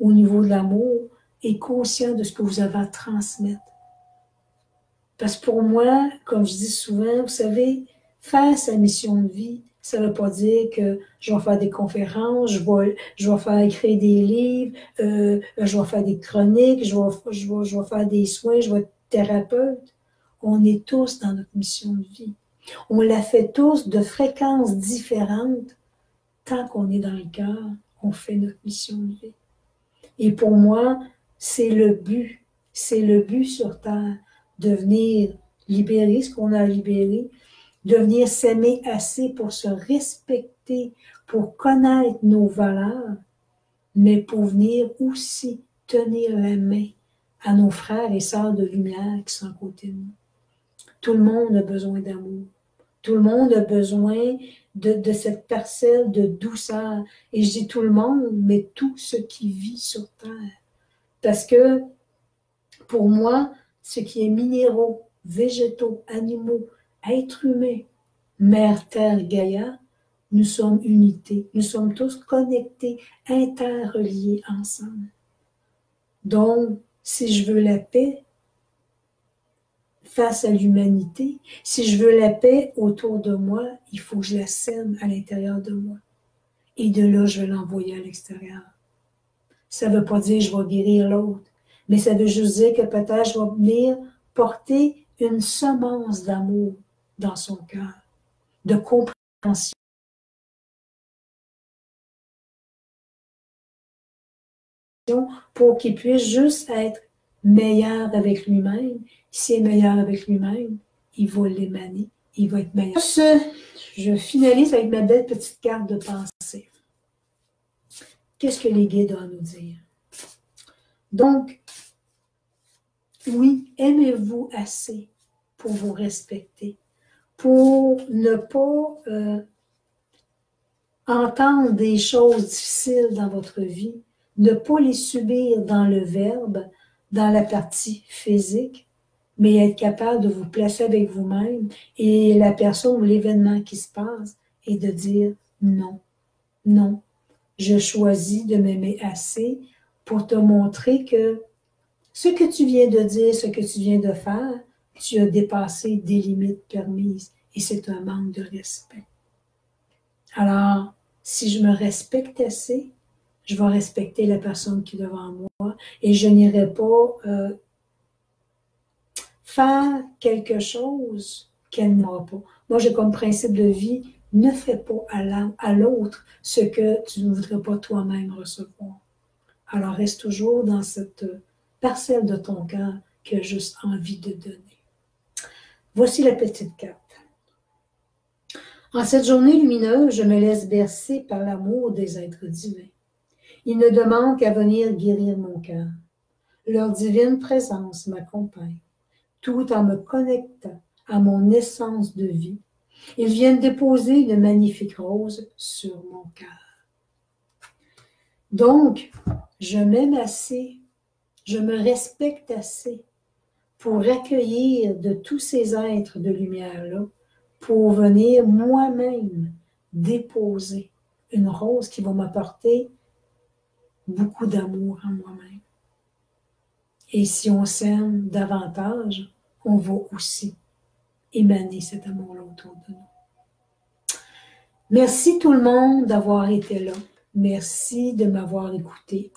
au niveau de l'amour et conscient de ce que vous avez à transmettre. Parce que pour moi, comme je dis souvent, vous savez, faire sa mission de vie, ça ne veut pas dire que je vais faire des conférences, je vais, je vais faire écrire des livres, euh, je vais faire des chroniques, je vais, je, vais, je vais faire des soins, je vais être thérapeute. On est tous dans notre mission de vie. On la fait tous de fréquences différentes. Tant qu'on est dans le cœur, on fait notre mission de vie. Et pour moi, c'est le but. C'est le but sur Terre de venir libérer ce qu'on a libéré, de venir s'aimer assez pour se respecter, pour connaître nos valeurs, mais pour venir aussi tenir la main à nos frères et sœurs de lumière qui sont à côté de nous. Tout le monde a besoin d'amour. Tout le monde a besoin de, cette parcelle de douceur. Et je dis tout le monde, mais tout ce qui vit sur Terre. Parce que pour moi, ce qui est minéraux, végétaux, animaux, êtres humains, Mère Terre, Gaïa, nous sommes unités. Nous sommes tous connectés, interreliés ensemble. Donc, si je veux la paix, face à l'humanité, si je veux la paix autour de moi, il faut que je la sème à l'intérieur de moi. Et de là, je vais l'envoyer à l'extérieur. Ça ne veut pas dire que je vais guérir l'autre, mais ça veut juste dire que peut-être je vais venir porter une semence d'amour dans son cœur, de compréhension. pour qu'il puisse juste être meilleur avec lui-même. S'il est meilleur avec lui-même, il va l'émaner, il va être meilleur. Je finalise avec ma belle petite carte de pensée. Qu'est-ce que les guides ont à nous dire? Donc, oui, aimez-vous assez pour vous respecter, pour ne pas euh, entendre des choses difficiles dans votre vie, ne pas les subir dans le verbe, dans la partie physique, mais être capable de vous placer avec vous-même et la personne ou l'événement qui se passe et de dire non, non, je choisis de m'aimer assez pour te montrer que ce que tu viens de dire, ce que tu viens de faire, tu as dépassé des limites permises et c'est un manque de respect. Alors, si je me respecte assez, je vais respecter la personne qui est devant moi et je n'irai pas euh, faire quelque chose qu'elle n'aura pas. Moi, j'ai comme principe de vie, ne fais pas à l'autre ce que tu ne voudrais pas toi-même recevoir. Alors, reste toujours dans cette parcelle de ton cœur qui a juste envie de donner. Voici la petite carte. En cette journée lumineuse, je me laisse bercer par l'amour des êtres divins. Ils ne demandent qu'à venir guérir mon cœur. Leur divine présence m'accompagne, tout en me connectant à mon essence de vie. Ils viennent déposer une magnifique rose sur mon cœur. Donc, je m'aime assez, je me respecte assez pour accueillir de tous ces êtres de lumière-là, pour venir moi-même déposer une rose qui va m'apporter beaucoup d'amour en moi-même. Et si on s'aime davantage, on va aussi émaner cet amour-là autour de nous. Merci tout le monde d'avoir été là. Merci de m'avoir écouté.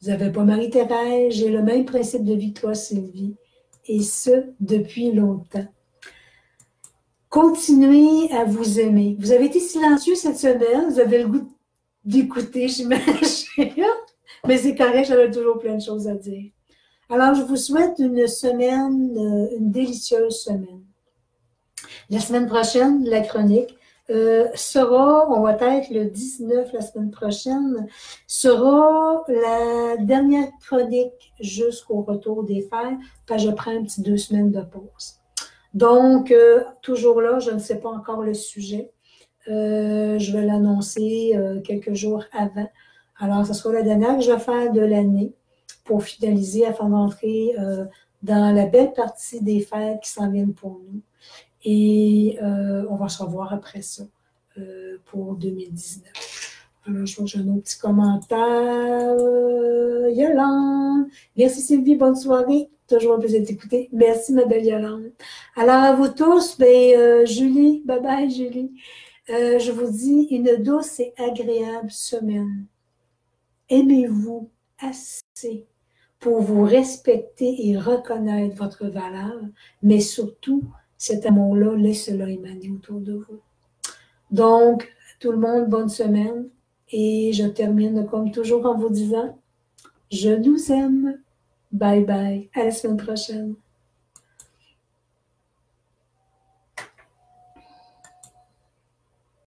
Vous n'avez pas Marie-Thérèse, j'ai le même principe de vie que toi, Sylvie, et ce, depuis longtemps. Continuez à vous aimer. Vous avez été silencieux cette semaine, vous avez le goût d'écouter, j'imagine, mais c'est correct, j'avais toujours plein de choses à dire. Alors, je vous souhaite une semaine, euh, une délicieuse semaine. La semaine prochaine, la chronique euh, sera, on va être le 19 la semaine prochaine, sera la dernière chronique jusqu'au retour des fêtes, parce que je prends un petit deux semaines de pause. Donc, euh, toujours là, je ne sais pas encore le sujet. Euh, je vais l'annoncer quelques jours avant. Alors, ce sera la dernière que je vais faire de l'année pour finaliser afin d'entrer dans la belle partie des fêtes qui s'en viennent pour nous. Et euh, on va se revoir après ça euh, pour 2019. Alors, je vois j'ai un autre petit commentaire. Euh, Yolande. Merci Sylvie, bonne soirée. Toujours un plaisir d'écouter. Merci ma belle Yolande. Alors à vous tous, ben, Julie, bye bye Julie. je vous dis une douce et agréable semaine. Aimez-vous assez pour vous respecter et reconnaître votre valeur, mais surtout cet amour-là, laissez-le émaner autour de vous. Donc, tout le monde, bonne semaine. Et je termine comme toujours en vous disant, je nous aime. Bye bye. À la semaine prochaine.